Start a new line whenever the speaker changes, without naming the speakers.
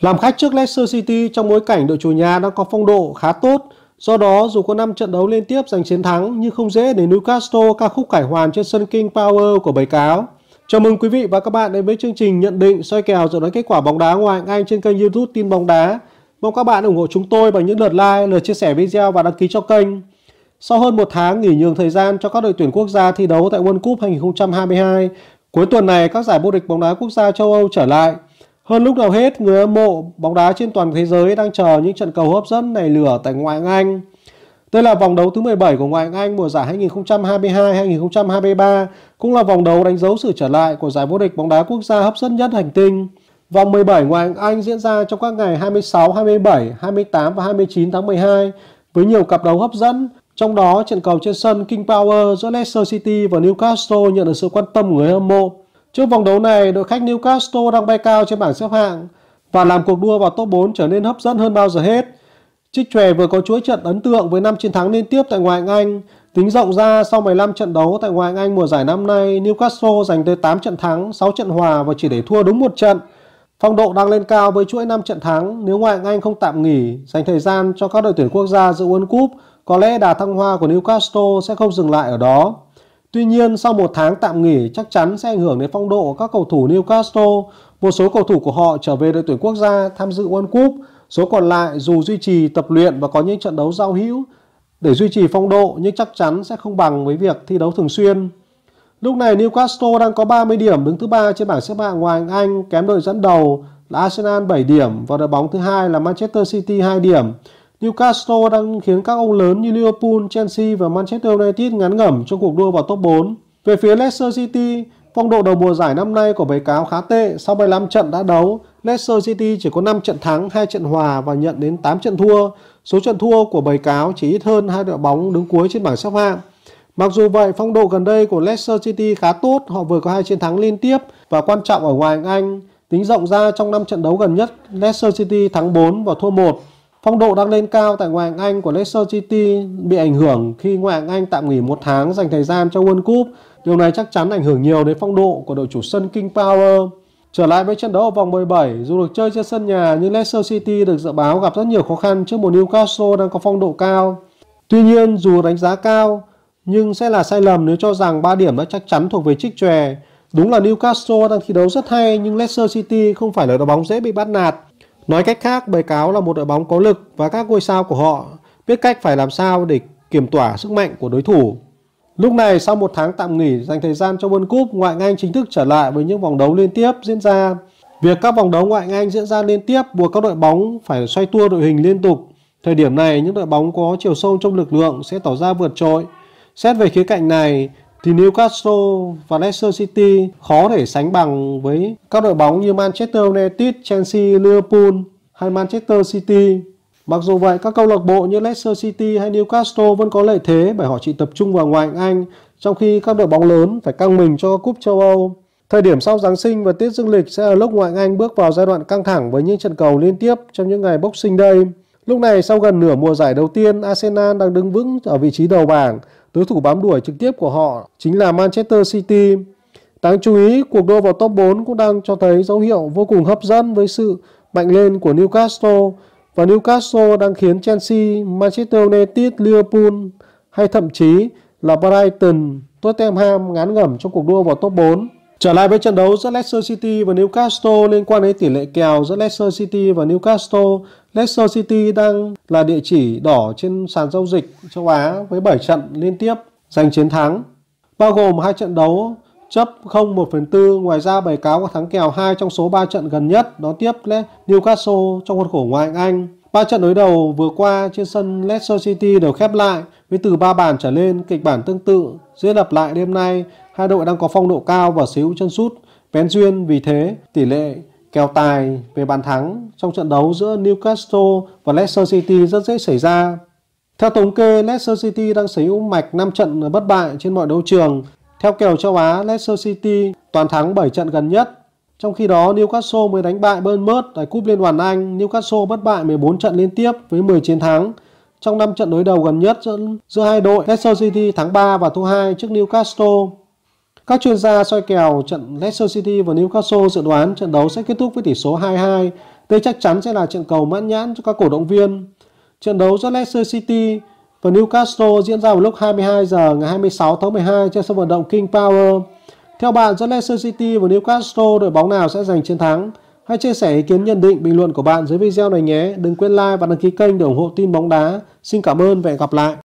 Làm khách trước Leicester City trong bối cảnh đội chủ nhà đang có phong độ khá tốt, do đó dù có 5 trận đấu liên tiếp giành chiến thắng nhưng không dễ để Newcastle ca khúc cải hoàn trên sân King Power của bầy cáo. Chào mừng quý vị và các bạn đến với chương trình nhận định soi kèo dự đoán kết quả bóng đá ngoại hạng Anh trên kênh YouTube Tin bóng đá. Mong các bạn ủng hộ chúng tôi bằng những lượt like, lượt chia sẻ video và đăng ký cho kênh. Sau hơn một tháng nghỉ nhường thời gian cho các đội tuyển quốc gia thi đấu tại World Cup 2022, cuối tuần này các giải vô địch bóng đá quốc gia châu Âu trở lại. Hơn lúc nào hết, người hâm mộ bóng đá trên toàn thế giới đang chờ những trận cầu hấp dẫn này lửa tại ngoại hạng Anh. Đây là vòng đấu thứ 17 của ngoại hạng Anh mùa giải 2022-2023, cũng là vòng đấu đánh dấu sự trở lại của giải vô địch bóng đá quốc gia hấp dẫn nhất hành tinh. Vòng 17 ngoại hạng Anh diễn ra trong các ngày 26, 27, 28 và 29 tháng 12 với nhiều cặp đấu hấp dẫn, trong đó trận cầu trên sân King Power giữa Leicester City và Newcastle nhận được sự quan tâm của người hâm mộ. Trước vòng đấu này, đội khách Newcastle đang bay cao trên bảng xếp hạng và làm cuộc đua vào top 4 trở nên hấp dẫn hơn bao giờ hết. Trích Chòe vừa có chuỗi trận ấn tượng với 5 chiến thắng liên tiếp tại ngoại hạng Anh. Tính rộng ra sau 15 trận đấu tại ngoại hạng Anh mùa giải năm nay, Newcastle giành tới 8 trận thắng, 6 trận hòa và chỉ để thua đúng một trận. Phong độ đang lên cao với chuỗi 5 trận thắng. Nếu ngoại hạng Anh không tạm nghỉ, dành thời gian cho các đội tuyển quốc gia dự World Cup, có lẽ đà thăng hoa của Newcastle sẽ không dừng lại ở đó. Tuy nhiên, sau một tháng tạm nghỉ chắc chắn sẽ ảnh hưởng đến phong độ của các cầu thủ Newcastle. Một số cầu thủ của họ trở về đội tuyển quốc gia tham dự World Cup, số còn lại dù duy trì tập luyện và có những trận đấu giao hữu để duy trì phong độ nhưng chắc chắn sẽ không bằng với việc thi đấu thường xuyên. Lúc này Newcastle đang có 30 điểm đứng thứ ba trên bảng xếp hạng ngoài Anh, kém đội dẫn đầu là Arsenal 7 điểm và đội bóng thứ hai là Manchester City 2 điểm. Newcastle đang khiến các ông lớn như Liverpool, Chelsea và Manchester United ngắn ngẩm trong cuộc đua vào top 4. Về phía Leicester City, phong độ đầu mùa giải năm nay của bầy cáo khá tệ. Sau 15 trận đã đấu, Leicester City chỉ có 5 trận thắng, 2 trận hòa và nhận đến 8 trận thua. Số trận thua của bầy cáo chỉ ít hơn hai đội bóng đứng cuối trên bảng xếp hạng. Mặc dù vậy, phong độ gần đây của Leicester City khá tốt, họ vừa có hai chiến thắng liên tiếp và quan trọng ở ngoài Anh. Tính rộng ra trong 5 trận đấu gần nhất, Leicester City thắng 4 và thua 1. Phong độ đang lên cao tại ngoại hạng Anh của Leicester City bị ảnh hưởng khi ngoại hạng Anh tạm nghỉ một tháng dành thời gian cho World Cup. Điều này chắc chắn ảnh hưởng nhiều đến phong độ của đội chủ sân King Power. Trở lại với trận đấu ở vòng 17, dù được chơi trên sân nhà nhưng Leicester City được dự báo gặp rất nhiều khó khăn trước một Newcastle đang có phong độ cao. Tuy nhiên, dù đánh giá cao, nhưng sẽ là sai lầm nếu cho rằng 3 điểm đã chắc chắn thuộc về trích chòe. Đúng là Newcastle đang thi đấu rất hay nhưng Leicester City không phải là đội bóng dễ bị bắt nạt. Nói cách khác, bầy cáo là một đội bóng có lực và các ngôi sao của họ biết cách phải làm sao để kiểm tỏa sức mạnh của đối thủ. Lúc này sau một tháng tạm nghỉ dành thời gian cho World Cup, ngoại hạng Anh chính thức trở lại với những vòng đấu liên tiếp diễn ra. Việc các vòng đấu ngoại hạng Anh diễn ra liên tiếp buộc các đội bóng phải xoay tua đội hình liên tục. Thời điểm này, những đội bóng có chiều sâu trong lực lượng sẽ tỏ ra vượt trội. Xét về khía cạnh này, thì Newcastle và Leicester City khó để sánh bằng với các đội bóng như Manchester United, Chelsea, Liverpool hay Manchester City. Mặc dù vậy, các câu lạc bộ như Leicester City hay Newcastle vẫn có lợi thế bởi họ chỉ tập trung vào ngoại hạng Anh, trong khi các đội bóng lớn phải căng mình cho cúp châu Âu. Thời điểm sau Giáng sinh và Tết Dương lịch sẽ là lúc ngoại hạng Anh bước vào giai đoạn căng thẳng với những trận cầu liên tiếp trong những ngày Boxing Day. Lúc này sau gần nửa mùa giải đầu tiên, Arsenal đang đứng vững ở vị trí đầu bảng Đối thủ bám đuổi trực tiếp của họ chính là Manchester City. Đáng chú ý, cuộc đua vào top 4 cũng đang cho thấy dấu hiệu vô cùng hấp dẫn với sự mạnh lên của Newcastle và Newcastle đang khiến Chelsea, Manchester United, Liverpool hay thậm chí là Brighton, Tottenham ngán ngẩm trong cuộc đua vào top 4. Trở lại với trận đấu giữa Leicester City và Newcastle liên quan đến tỷ lệ kèo giữa Leicester City và Newcastle. Leicester City đang là địa chỉ đỏ trên sàn giao dịch châu Á với 7 trận liên tiếp giành chiến thắng, bao gồm hai trận đấu chấp 0 1 phần 4. Ngoài ra bài cáo có thắng kèo 2 trong số 3 trận gần nhất, đó tiếp Newcastle trong khuôn khổ ngoại hạng Anh. Ba trận đối đầu vừa qua trên sân Leicester City đều khép lại với từ 3 bàn trở lên kịch bản tương tự diễn lập lại đêm nay hai đội đang có phong độ cao và xíu chân sút bén duyên vì thế tỷ lệ kèo tài về bàn thắng trong trận đấu giữa Newcastle và Leicester City rất dễ xảy ra. Theo thống kê, Leicester City đang sở hữu mạch 5 trận bất bại trên mọi đấu trường. Theo kèo châu Á, Leicester City toàn thắng 7 trận gần nhất. Trong khi đó, Newcastle mới đánh bại Bournemouth tại Cúp Liên đoàn Anh. Newcastle bất bại 14 trận liên tiếp với 10 chiến thắng. Trong 5 trận đối đầu gần nhất giữa, giữa hai đội, Leicester City thắng 3 và thua 2 trước Newcastle. Các chuyên gia soi kèo trận Leicester City và Newcastle dự đoán trận đấu sẽ kết thúc với tỷ số 2-2. Đây chắc chắn sẽ là trận cầu mãn nhãn cho các cổ động viên. Trận đấu giữa Leicester City và Newcastle diễn ra vào lúc 22 giờ ngày 26 tháng 12 trên sân vận động King Power. Theo bạn giữa Leicester City và Newcastle đội bóng nào sẽ giành chiến thắng? Hãy chia sẻ ý kiến nhận định, bình luận của bạn dưới video này nhé. Đừng quên like và đăng ký kênh để ủng hộ tin bóng đá. Xin cảm ơn và hẹn gặp lại.